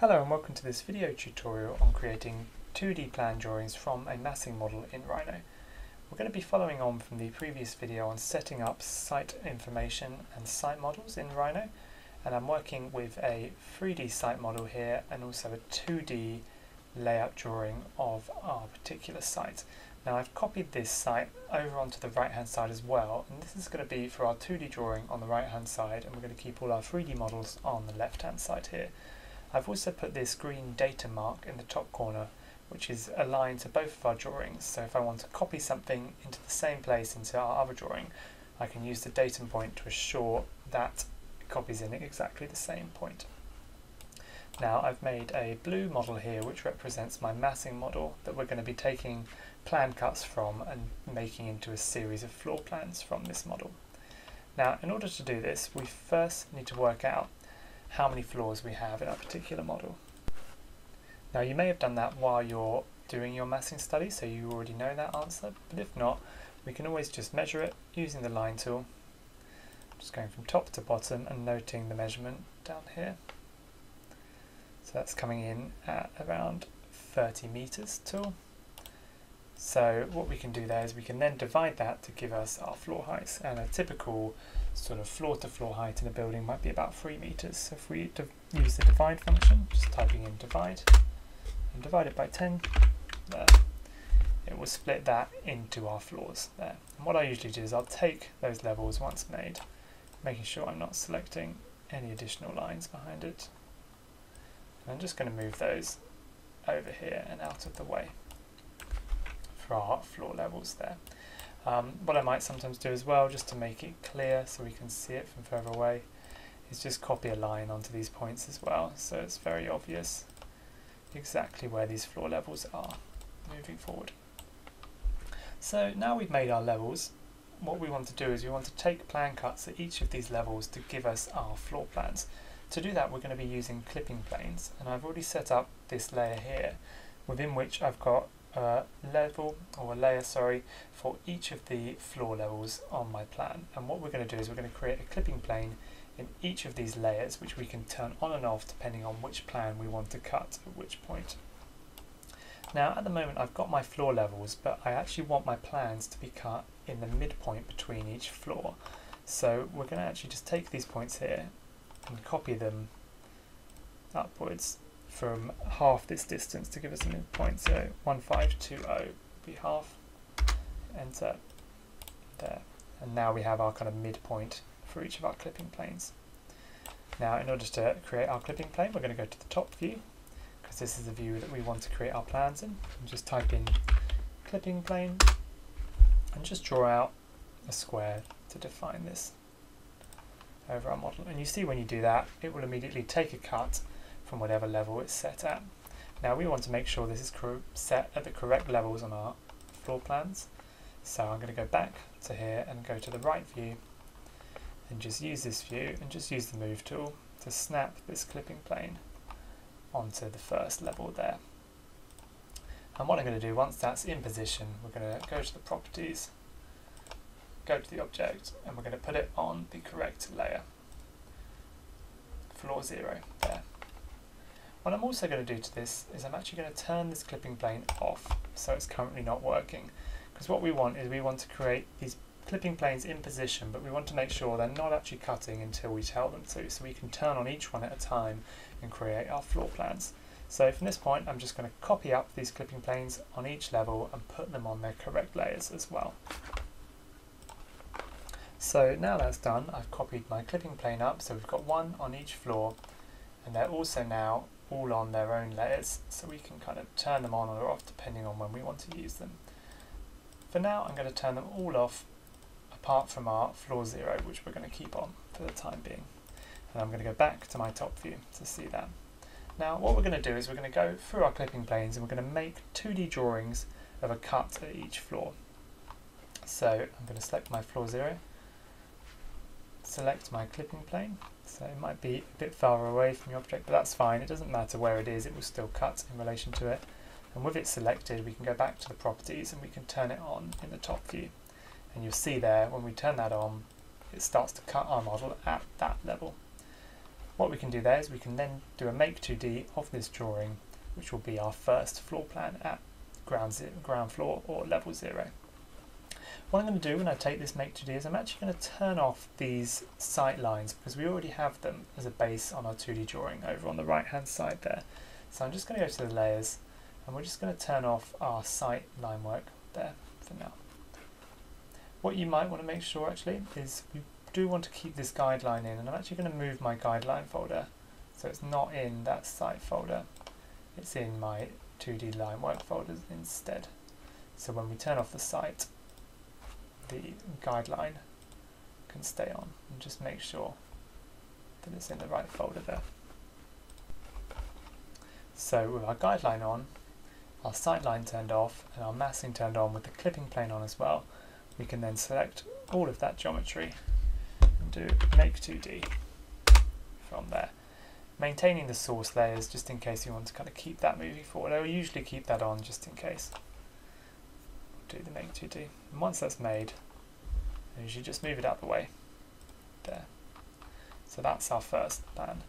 Hello and welcome to this video tutorial on creating 2D plan drawings from a massing model in Rhino. We're going to be following on from the previous video on setting up site information and site models in Rhino and I'm working with a 3D site model here and also a 2D layout drawing of our particular site. Now I've copied this site over onto the right hand side as well and this is going to be for our 2D drawing on the right hand side and we're going to keep all our 3D models on the left hand side here. I've also put this green datum mark in the top corner which is aligned to both of our drawings so if I want to copy something into the same place into our other drawing I can use the datum point to assure that it copies in exactly the same point. Now I've made a blue model here which represents my massing model that we're going to be taking plan cuts from and making into a series of floor plans from this model. Now in order to do this we first need to work out how many floors we have in our particular model. Now you may have done that while you're doing your massing study, so you already know that answer, but if not, we can always just measure it using the line tool. Just going from top to bottom and noting the measurement down here. So that's coming in at around 30 meters tall. So what we can do there is we can then divide that to give us our floor heights and a typical sort of floor to floor height in a building might be about 3 meters. So if we use the divide function, just typing in divide and divide it by 10, there, it will split that into our floors there. And what I usually do is I'll take those levels once made, making sure I'm not selecting any additional lines behind it. And I'm just going to move those over here and out of the way for our floor levels there. Um, what I might sometimes do as well, just to make it clear so we can see it from further away, is just copy a line onto these points as well, so it's very obvious exactly where these floor levels are moving forward. So now we've made our levels, what we want to do is we want to take plan cuts at each of these levels to give us our floor plans. To do that we're going to be using clipping planes and I've already set up this layer here within which I've got a level or layer sorry for each of the floor levels on my plan. And what we're going to do is we're going to create a clipping plane in each of these layers which we can turn on and off depending on which plan we want to cut at which point. Now at the moment I've got my floor levels but I actually want my plans to be cut in the midpoint between each floor. So we're going to actually just take these points here and copy them upwards from half this distance to give us a midpoint. So 1520 would be half, enter, there. And now we have our kind of midpoint for each of our clipping planes. Now in order to create our clipping plane, we're going to go to the top view, because this is the view that we want to create our plans in. And just type in clipping plane, and just draw out a square to define this over our model. And you see when you do that, it will immediately take a cut from whatever level it's set at. Now we want to make sure this is set at the correct levels on our floor plans. So I'm going to go back to here and go to the right view and just use this view and just use the move tool to snap this clipping plane onto the first level there. And what I'm going to do once that's in position, we're going to go to the properties, go to the object, and we're going to put it on the correct layer. Floor 0 there. What I'm also going to do to this is I'm actually going to turn this clipping plane off so it's currently not working because what we want is we want to create these clipping planes in position but we want to make sure they're not actually cutting until we tell them to so we can turn on each one at a time and create our floor plans. So from this point I'm just going to copy up these clipping planes on each level and put them on their correct layers as well. So now that's done I've copied my clipping plane up so we've got one on each floor and they're also now all on their own layers so we can kind of turn them on or off depending on when we want to use them. For now I'm going to turn them all off apart from our floor zero which we're going to keep on for the time being. And I'm going to go back to my top view to see that. Now what we're going to do is we're going to go through our clipping planes and we're going to make 2D drawings of a cut at each floor. So I'm going to select my floor zero, select my clipping plane, so it might be a bit far away from the object, but that's fine. It doesn't matter where it is, it will still cut in relation to it. And with it selected, we can go back to the properties and we can turn it on in the top view. And you'll see there, when we turn that on, it starts to cut our model at that level. What we can do there is we can then do a make 2D of this drawing, which will be our first floor plan at ground, zero, ground floor or level zero. What I'm going to do when I take this make 2D is I'm actually going to turn off these site lines because we already have them as a base on our 2D drawing over on the right hand side there. So I'm just going to go to the layers and we're just going to turn off our site line work there for now. What you might want to make sure actually is we do want to keep this guideline in and I'm actually going to move my guideline folder so it's not in that site folder it's in my 2D line work folder instead so when we turn off the site the guideline can stay on and just make sure that it's in the right folder there so with our guideline on our site line turned off and our massing turned on with the clipping plane on as well we can then select all of that geometry and do make 2D from there. Maintaining the source layers just in case you want to kind of keep that moving forward. I will usually keep that on just in case. Do the make 2D. And once that's made, you just move it out the way. There. So that's our first plan.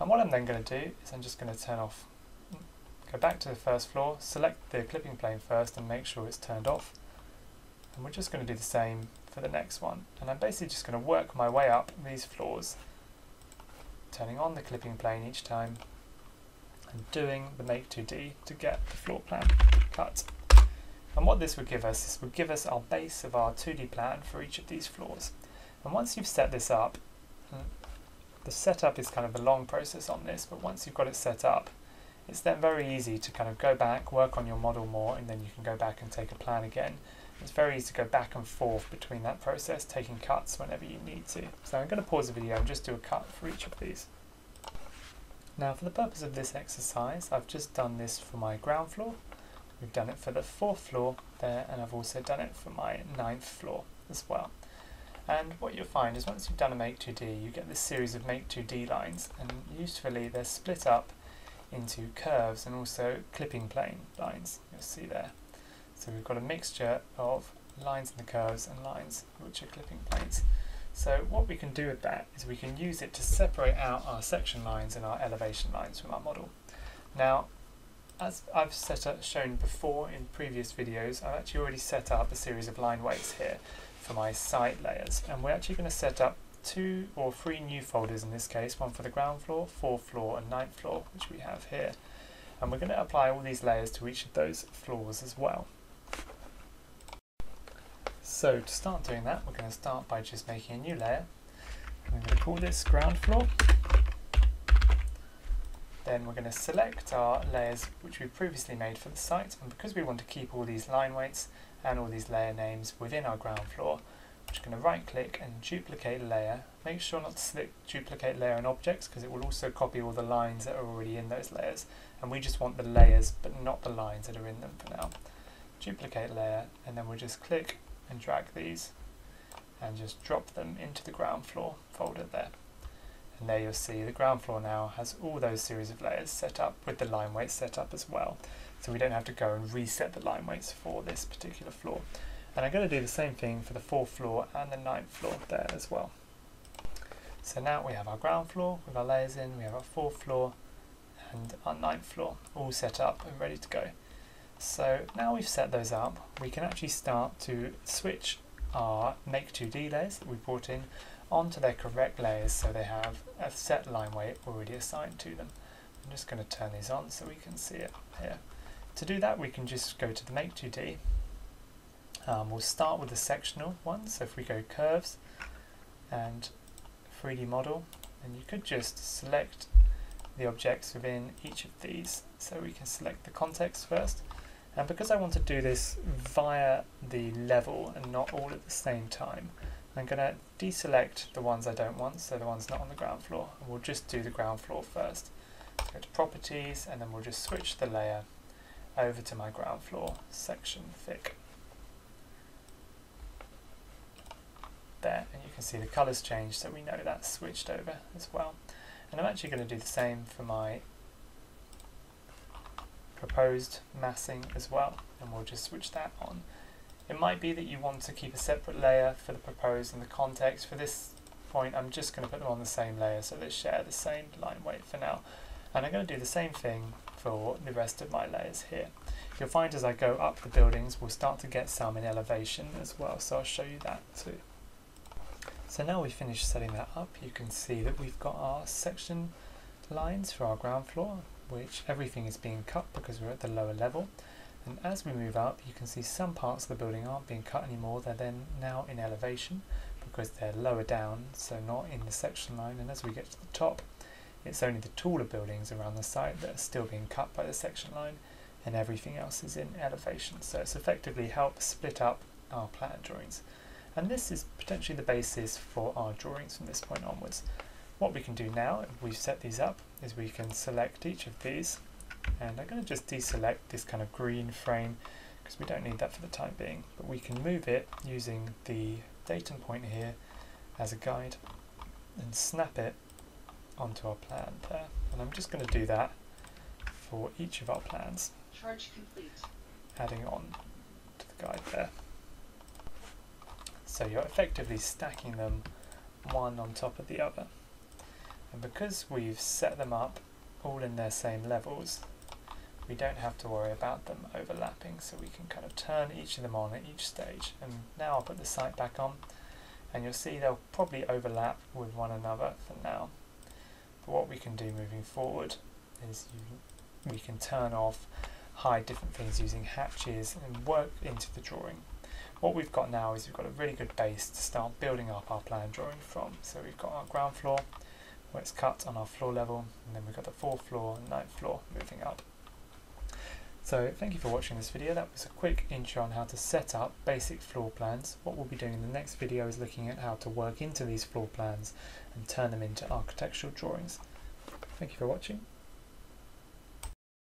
And what I'm then going to do is I'm just going to turn off, go back to the first floor, select the clipping plane first and make sure it's turned off and we're just going to do the same for the next one and I'm basically just going to work my way up these floors turning on the clipping plane each time and doing the make 2D to get the floor plan cut and what this would give us is would give us our base of our 2D plan for each of these floors and once you've set this up hmm, the setup is kind of a long process on this but once you've got it set up it's then very easy to kind of go back work on your model more and then you can go back and take a plan again it's very easy to go back and forth between that process, taking cuts whenever you need to. So I'm going to pause the video and just do a cut for each of these. Now for the purpose of this exercise, I've just done this for my ground floor. We've done it for the fourth floor there, and I've also done it for my ninth floor as well. And what you'll find is once you've done a Make 2D, you get this series of Make 2D lines, and usefully they're split up into curves and also clipping plane lines, you'll see there. So we've got a mixture of lines and the curves and lines which are clipping planes. So what we can do with that is we can use it to separate out our section lines and our elevation lines from our model. Now as I've set up, shown before in previous videos, I've actually already set up a series of line weights here for my site layers and we're actually going to set up two or three new folders in this case, one for the ground floor, fourth floor and ninth floor which we have here and we're going to apply all these layers to each of those floors as well. So to start doing that, we're going to start by just making a new layer. I'm going to call this ground floor. Then we're going to select our layers which we previously made for the site, and because we want to keep all these line weights and all these layer names within our ground floor, we're just going to right click and duplicate layer. Make sure not to select duplicate layer and objects because it will also copy all the lines that are already in those layers, and we just want the layers but not the lines that are in them for now. Duplicate layer, and then we'll just click and drag these and just drop them into the ground floor folder there. And there you'll see the ground floor now has all those series of layers set up with the line weights set up as well. So we don't have to go and reset the line weights for this particular floor. And I'm going to do the same thing for the fourth floor and the ninth floor there as well. So now we have our ground floor with our layers in, we have our fourth floor and our ninth floor all set up and ready to go. So now we've set those up, we can actually start to switch our make 2D layers that we brought in onto their correct layers so they have a set line weight already assigned to them. I'm just going to turn these on so we can see it here. To do that we can just go to the make 2D. Um, we'll start with the sectional one, so if we go curves and 3D model, and you could just select the objects within each of these. So we can select the context first, and because I want to do this via the level and not all at the same time, I'm going to deselect the ones I don't want, so the ones not on the ground floor, and we'll just do the ground floor first. Go to properties, and then we'll just switch the layer over to my ground floor section thick. There, and you can see the colours change, so we know that's switched over as well. And I'm actually going to do the same for my proposed massing as well and we'll just switch that on. It might be that you want to keep a separate layer for the proposed and the context. For this point I'm just going to put them on the same layer so they share the same line weight for now. And I'm going to do the same thing for the rest of my layers here. You'll find as I go up the buildings we'll start to get some in elevation as well so I'll show you that too. So now we've finished setting that up you can see that we've got our section lines for our ground floor which everything is being cut because we're at the lower level and as we move up you can see some parts of the building aren't being cut anymore. They're then now in elevation because they're lower down so not in the section line. And as we get to the top it's only the taller buildings around the site that are still being cut by the section line and everything else is in elevation. So it's effectively helped split up our plan drawings. And this is potentially the basis for our drawings from this point onwards. What we can do now, if we've set these up, is we can select each of these and I'm going to just deselect this kind of green frame because we don't need that for the time being. But we can move it using the datum point here as a guide and snap it onto our plan there. And I'm just going to do that for each of our plans. Charge complete. adding on to the guide there. So you're effectively stacking them one on top of the other. And because we've set them up all in their same levels, we don't have to worry about them overlapping, so we can kind of turn each of them on at each stage. And now I'll put the site back on, and you'll see they'll probably overlap with one another for now. But what we can do moving forward is you, we can turn off, hide different things using hatches and work into the drawing. What we've got now is we've got a really good base to start building up our plan drawing from. So we've got our ground floor, where it's cut on our floor level and then we've got the fourth floor and ninth floor moving up. So thank you for watching this video. That was a quick intro on how to set up basic floor plans. What we'll be doing in the next video is looking at how to work into these floor plans and turn them into architectural drawings. Thank you for watching.